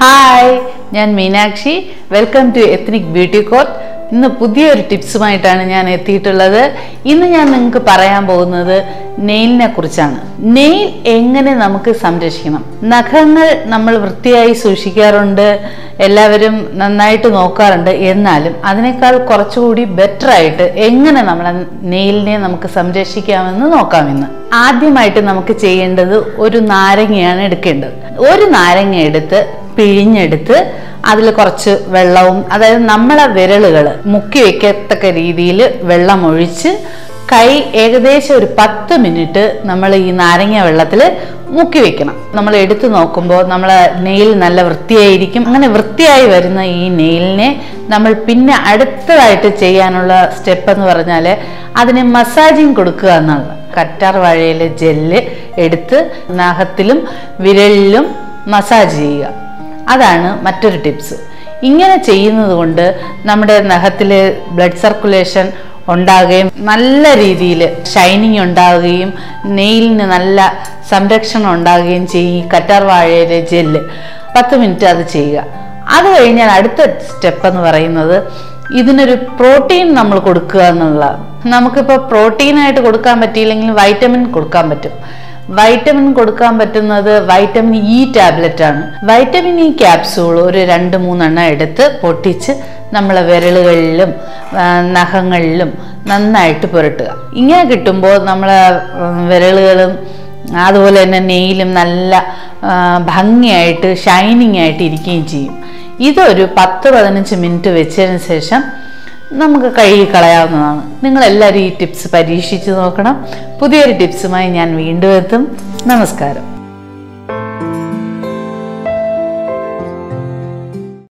Hi ഞാൻ Meenakshi. Welcome to ethnic beauty coat ഇന്ന് പുതിയൊരു ടിപ്സുമായിട്ടാണ് ഞാൻ എത്തിയിട്ടുള്ളത്. ഇന്ന് ഞാൻ നിങ്ങൾക്ക് പറയാൻ പോകുന്നത് നെയിലിനെ കുറിച്ചാണ്. നെയിൽ എങ്ങനെ നമുക്ക് സംരക്ഷിക്കണം? നഖങ്ങൾ നമ്മൾ വൃത്തിയായി സൂക്ഷിക്കാറുണ്ട്. എല്ലാവരും നന്നായിട്ട് നോക്കാറുണ്ട്. എന്നാലും അതിനേക്കാൾ കുറച്ചുകൂടി ബെറ്ററായിട്ട് എങ്ങനെ നമ്മളെ നെയിലിനെ നമുക്ക് സംരക്ഷിക്കാമെന്ന് നോക്കാമെന്ന് ആദ്യമായിട്ട് നമുക്ക് ചെയ്യേണ്ടത് ഒരു നാരങ്ങയാണ് എടുക്കേണ്ടത്. ഒരു നാരങ്ങ എടുത്ത് പിഴിഞ്ഞെടുത്ത് അതിൽ കുറച്ച് വെള്ളവും അതായത് നമ്മളെ വിരലുകൾ മുക്കി വെക്കത്തക്ക രീതിയിൽ വെള്ളം ഒഴിച്ച് കൈ ഏകദേശം ഒരു പത്ത് മിനിറ്റ് നമ്മൾ ഈ നാരങ്ങ വെള്ളത്തിൽ മുക്കി വെക്കണം. നമ്മൾ എടുത്തു നോക്കുമ്പോൾ നമ്മളെ നെയിൽ നല്ല വൃത്തിയായിരിക്കും. അങ്ങനെ വൃത്തിയായി വരുന്ന ഈ നെയിലിനെ നമ്മൾ പിന്നെ അടുത്തതായിട്ട് ചെയ്യാനുള്ള സ്റ്റെപ്പ് എന്ന് പറഞ്ഞാൽ അതിന് മസാജിങ് കൊടുക്കുക എന്നുള്ളത് കറ്റാർ വാഴയിലെ ജെല്ല് എടുത്ത് നഖത്തിലും വിരലിലും മസാജ് ചെയ്യുക. അതാണ് മറ്റൊരു ടിപ്സ്. ഇങ്ങനെ ചെയ്യുന്നത് കൊണ്ട് നമ്മുടെ നഖത്തിൽ ബ്ലഡ് സർക്കുലേഷൻ ഉണ്ടാകുകയും നല്ല രീതിയിൽ ഷൈനിങ് ഉണ്ടാകുകയും നെയിലിന് നല്ല സംരക്ഷണം ഉണ്ടാകുകയും ചെയ്യും ഈ കറ്റാർ വാഴയിലെ ജെല്ല്. പത്ത് മിനിറ്റ് അത് ചെയ്യുക. അത് കഴിഞ്ഞാൽ അടുത്ത സ്റ്റെപ്പ് എന്ന് പറയുന്നത് ഇതിനൊരു പ്രോട്ടീൻ നമ്മൾ കൊടുക്കുക എന്നുള്ള. നമുക്കിപ്പോൾ പ്രോട്ടീനായിട്ട് കൊടുക്കാൻ പറ്റിയില്ലെങ്കിൽ വൈറ്റമിൻ കൊടുക്കാൻ പറ്റും. വൈറ്റമിൻ കൊടുക്കാൻ പറ്റുന്നത് വൈറ്റമിൻ ഇ ടാബ്ലറ്റ് ആണ്. വൈറ്റമിൻ ഇ ക്യാപ്സൂൾ ഒരു രണ്ട് മൂന്നെണ്ണം എടുത്ത് പൊട്ടിച്ച് നമ്മളെ വിരലുകളിലും നഖങ്ങളിലും നന്നായിട്ട് പുരട്ടുക. ഇങ്ങനെ കിട്ടുമ്പോൾ നമ്മളെ വിരലുകളും അതുപോലെ തന്നെ നെയിലും നല്ല ഭംഗിയായിട്ട് ഷൈനിങ് ആയിട്ട് ഇരിക്കുകയും ചെയ്യും. ഇതൊരു പത്ത് പതിനഞ്ച് മിനിറ്റ് വെച്ചതിന് ശേഷം നമുക്ക് കഴുകി കളയാവുന്നതാണ്. നിങ്ങളെല്ലാവരും ഈ ടിപ്സ് പരീക്ഷിച്ച് നോക്കണം. പുതിയൊരു ടിപ്സുമായി ഞാൻ വീണ്ടും എത്തും. നമസ്കാരം.